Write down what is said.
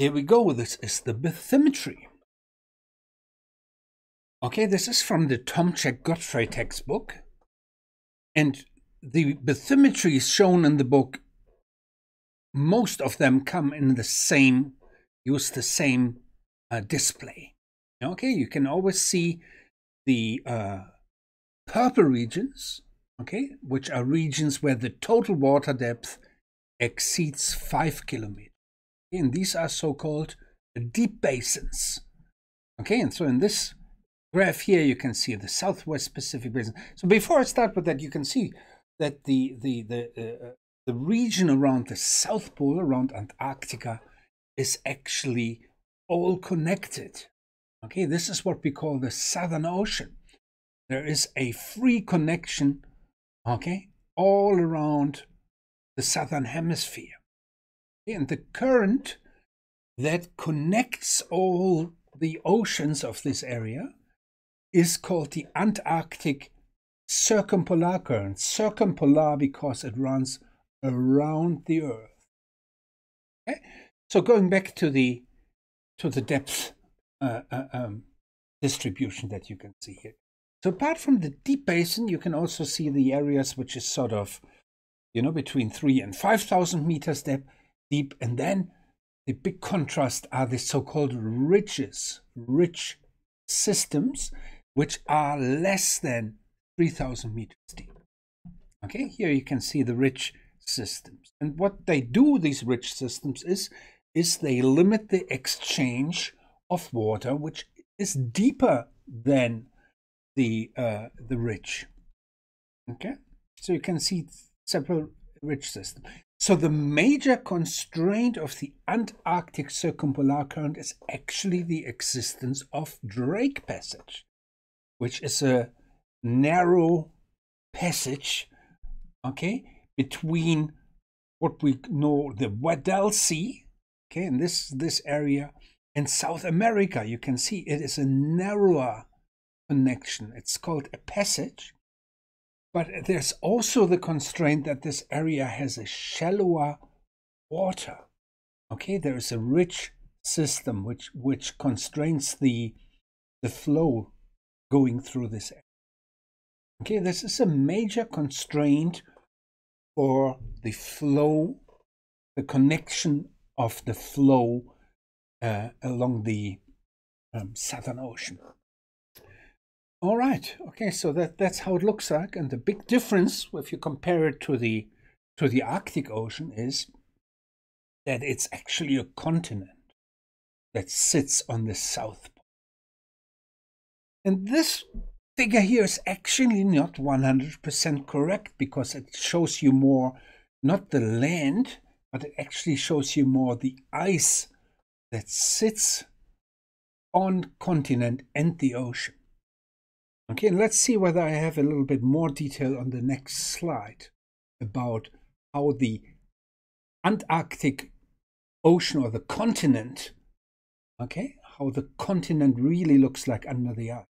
here we go. This is the bathymetry. Okay, this is from the Tomczak Godfrey textbook. And the bathymetries shown in the book, most of them come in the same, use the same uh, display. Okay, you can always see the uh, purple regions, okay, which are regions where the total water depth exceeds five kilometers. And these are so-called deep basins. Okay, and so in this graph here, you can see the Southwest Pacific Basin. So before I start with that, you can see that the the the uh, the region around the South Pole, around Antarctica, is actually all connected. Okay, this is what we call the Southern Ocean. There is a free connection, okay, all around the Southern Hemisphere. And the current that connects all the oceans of this area is called the Antarctic circumpolar current. Circumpolar because it runs around the Earth. Okay? So going back to the to the depth uh, uh, um, distribution that you can see here. So apart from the deep basin, you can also see the areas which is sort of, you know, between three and five thousand meters depth deep, and then the big contrast are the so-called ridges, ridge systems, which are less than 3000 meters deep. Okay, here you can see the ridge systems. And what they do, these ridge systems, is, is they limit the exchange of water, which is deeper than the, uh, the ridge. Okay, so you can see several ridge system. So the major constraint of the Antarctic circumpolar current is actually the existence of Drake Passage which is a narrow passage, okay, between what we know the Weddell Sea, okay, in this this area, and South America. You can see it is a narrower connection. It's called a passage, but there's also the constraint that this area has a shallower water. Okay, there is a ridge system which which constrains the the flow going through this. area. Okay, this is a major constraint for the flow, the connection of the flow uh, along the um, Southern Ocean. All right, okay, so that, that's how it looks like. And the big difference, if you compare it to the, to the Arctic Ocean, is that it's actually a continent that sits on the South pole. and this figure here is actually not 100% correct because it shows you more not the land, but it actually shows you more the ice that sits on continent and the ocean. Okay, and let's see whether I have a little bit more detail on the next slide about how the Antarctic Ocean or the continent, okay, how the continent really looks like under the ice.